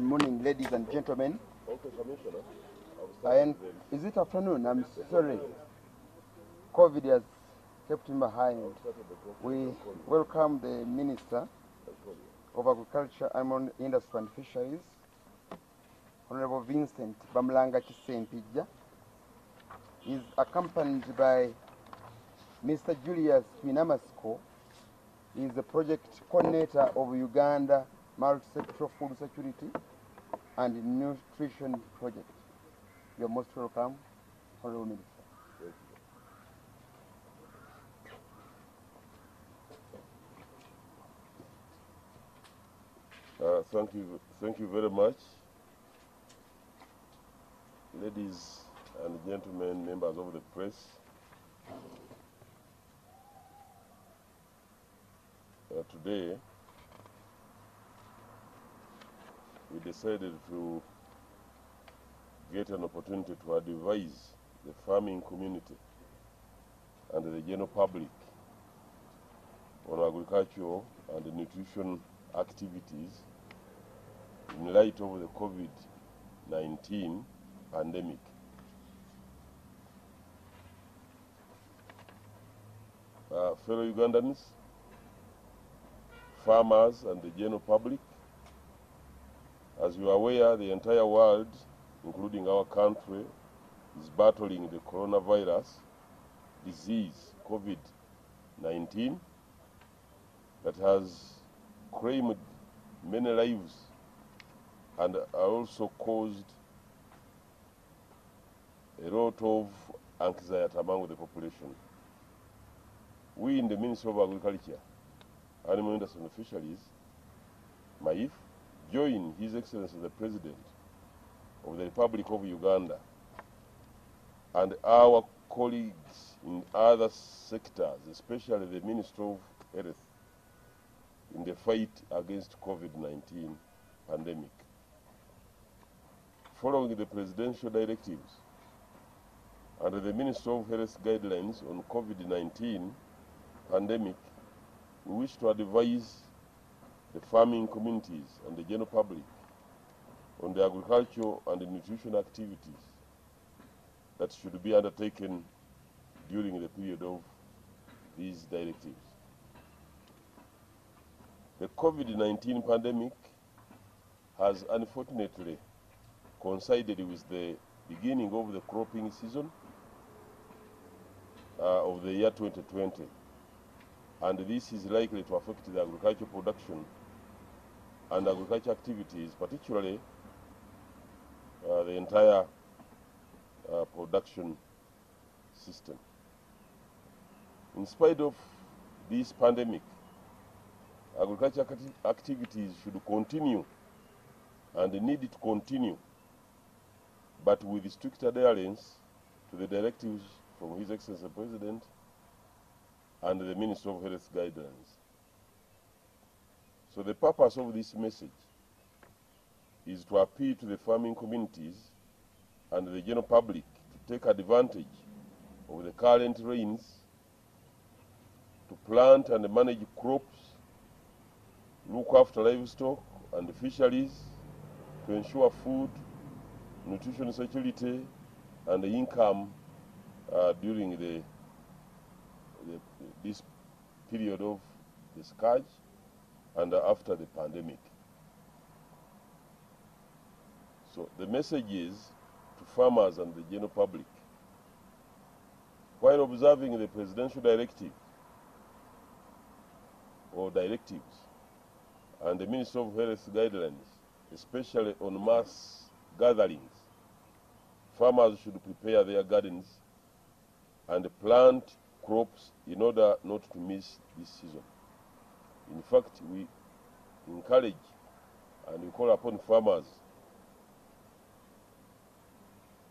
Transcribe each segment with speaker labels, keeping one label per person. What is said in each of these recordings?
Speaker 1: Good morning, ladies and gentlemen. Is it afternoon? I'm sorry. COVID has kept him behind. We welcome the Minister of Agriculture, Animal Industry and Fisheries, Honorable Vincent Bamulangaki Ssempijja. He's accompanied by Mr. Julius Minamasko. He's the project coordinator of Uganda Multi-Sectoral Food Security and Nutrition Project. You're most welcome, Honorable Minister.
Speaker 2: Thank you. Uh, thank you, thank you very much. Ladies and gentlemen, members of the press. Uh, today, we decided to get an opportunity to advise the farming community and the general public on agricultural and nutrition activities in light of the COVID-19 pandemic. Uh, fellow Ugandans, farmers and the general public, as you are aware, the entire world, including our country, is battling the coronavirus disease, COVID 19, that has claimed many lives and also caused a lot of anxiety among the population. We in the Ministry of Agriculture, Animal Industry and Fisheries, MAAIF, join His Excellency the President of the Republic of Uganda and our colleagues in other sectors, especially the Ministry of Health, in the fight against COVID-19 pandemic. Following the presidential directives and the Ministry of Health guidelines on COVID-19 pandemic, we wish to advise the farming communities and the general public on the agricultural and the nutrition activities that should be undertaken during the period of these directives. The COVID-19 pandemic has unfortunately coincided with the beginning of the cropping season uh, of the year 2020 and this is likely to affect the agricultural production and agriculture activities, particularly uh, the entire uh, production system. In spite of this pandemic, agriculture activities should continue and need to continue, but with strict adherence to the directives from His Excellency the President and the Minister of Health guidelines. So the purpose of this message is to appeal to the farming communities and the general public to take advantage of the current rains to plant and manage crops, look after livestock and fisheries to ensure food, nutrition security, and income uh, during the, the, this period of the scourge and after the pandemic. So the message is to farmers and the general public, while observing the presidential directive or directives and the Ministry of Health guidelines, especially on mass gatherings, farmers should prepare their gardens and plant crops in order not to miss this season. In fact, we encourage and we call upon farmers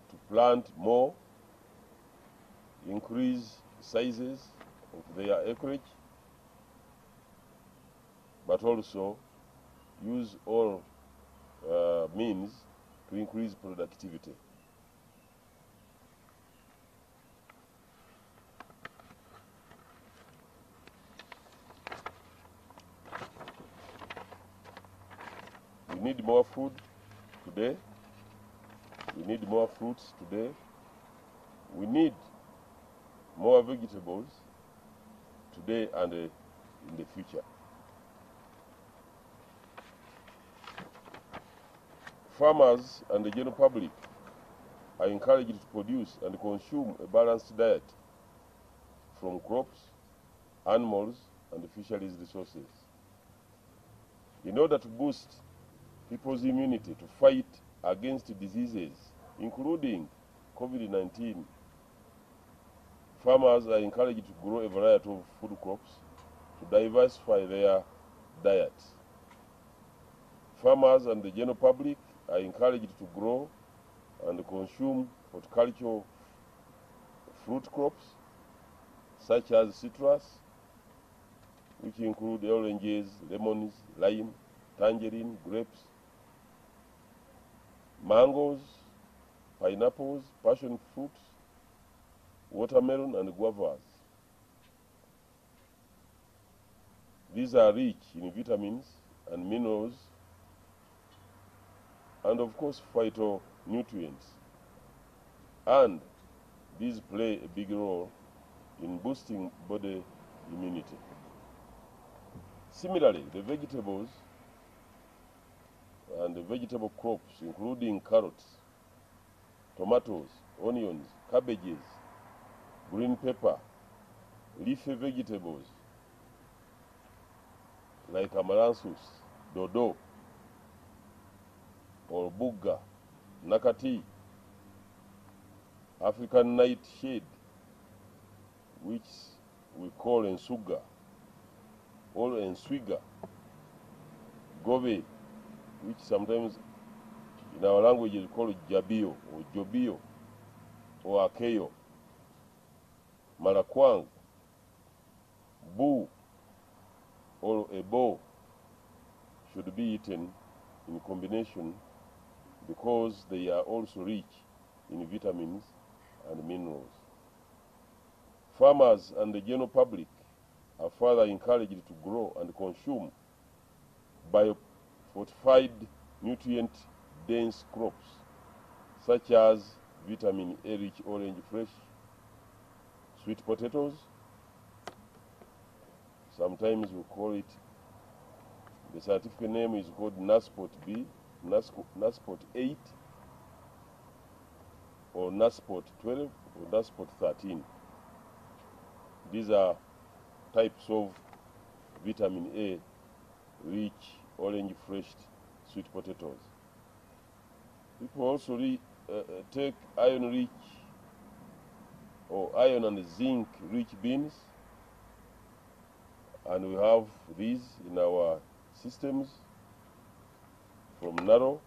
Speaker 2: to plant more, increase sizes of their acreage, but also use all uh, means to increase productivity. We need more food today. We need more fruits today. We need more vegetables today and uh, in the future. Farmers and the general public are encouraged to produce and consume a balanced diet from crops, animals, and fisheries resources. In order to boost people's immunity to fight against diseases, including COVID-19, farmers are encouraged to grow a variety of food crops to diversify their diet. Farmers and the general public are encouraged to grow and consume horticultural fruit crops such as citrus, which include oranges, lemons, lime, tangerine, grapes, mangoes, pineapples, passion fruits, watermelon, and guavas. These are rich in vitamins and minerals and of course phytonutrients. And these play a big role in boosting body immunity. Similarly, the vegetables and vegetable crops, including carrots, tomatoes, onions, cabbages, green pepper, leafy vegetables like amaranthus, dodo, or buga, nakati, African nightshade, which we call ensuga or enswiga, gobe, which sometimes in our language is called jabio or jobio or akeyo, malakwang, boo or ebo should be eaten in combination because they are also rich in vitamins and minerals. Farmers and the general public are further encouraged to grow and consume biofortified nutrient-dense crops such as vitamin A-rich orange fresh, sweet potatoes, sometimes we call it, the scientific name is called NASPOT B, NASPOT 8, or NASPOT 12, or NASPOT 13. These are types of vitamin A rich orange fresh sweet potatoes. People also uh, uh, take iron rich or iron and zinc rich beans and we have these in our systems from Naro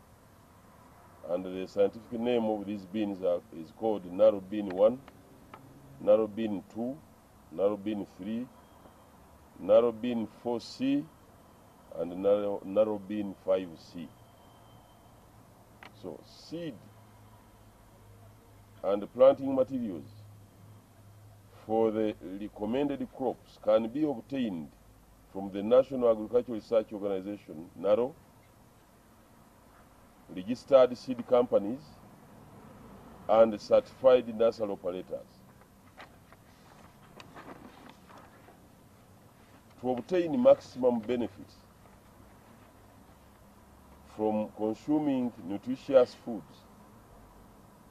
Speaker 2: and the scientific name of these beans are, is called Naro bean 1, Naro bean 2, Naro bean 3, Naro bean 4C, and Naro, Naro bean 5C. So seed and planting materials for the recommended crops can be obtained from the National Agricultural Research Organization, NARO, registered seed companies, and certified nursery operators. To obtain maximum benefits from consuming nutritious foods,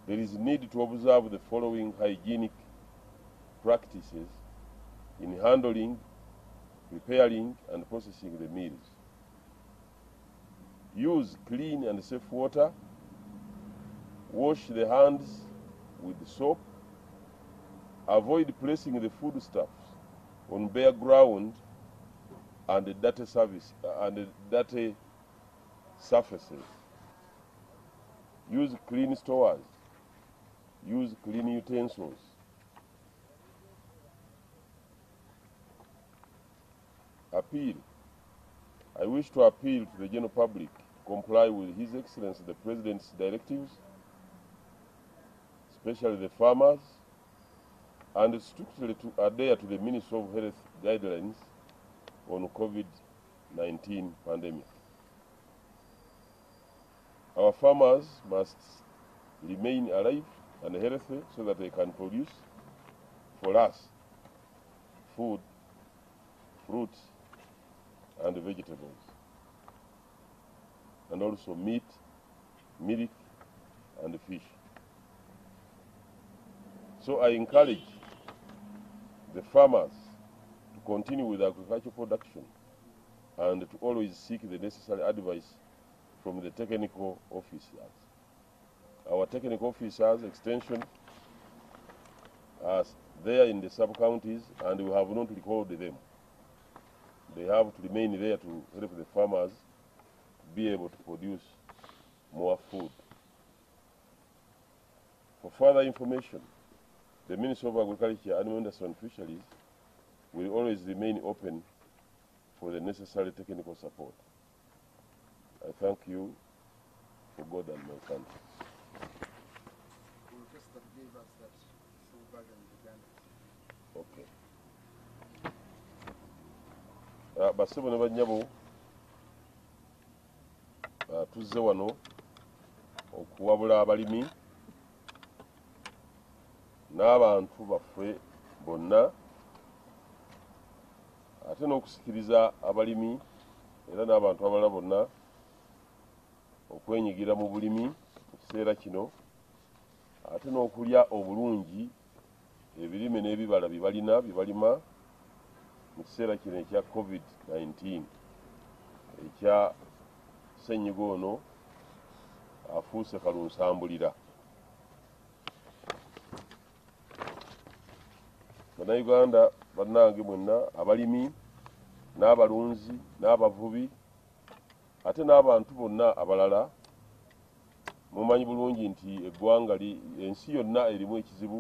Speaker 2: there is need to observe the following hygienic practices in handling, preparing, and processing the meals. Use clean and safe water. Wash the hands with soap. Avoid placing the foodstuffs on bare ground and dirty service uh, and dirty surfaces. Use clean stores. Use clean utensils. Appeal. I wish to appeal to the general public to comply with His Excellency the President's directives, especially the farmers, and strictly to adhere to the Ministry of Health guidelines on COVID-19 pandemic. Our farmers must remain alive and healthy so that they can produce for us food, fruits, and vegetables, and also meat, milk, and fish. So I encourage the farmers to continue with agricultural production and to always seek the necessary advice from the technical officers. Our technical officers, extension, are there in the sub-counties and we have not recalled them. They have to remain there to help the farmers be able to produce more food. For further information, the Ministry of Agriculture, Animal Industry and Fisheries will always remain open for the necessary technical support. I thank you for God and my country. Okay. Uh, basebo ne bannyabo uh, tuzze wano okuwabula abalimi n'abantu baffe bonna ate n'okusikiriza abalimi era n'abantu abalala bonna okwenyigira mu bulimi mu kiseera kino ate n'okulya obulungi ebirime n'ebibala bye balina bye balima mu kiseera kino ekya covid-19 ekya ssenyiga ono afuuse kalunsambulira bannayuganda bannange mwenna abalimi n'abalunzi n'abavubi ate n'abantu bonna abalala mumanyi bulungi nti eggwanga ensi yonna erimu ekizibu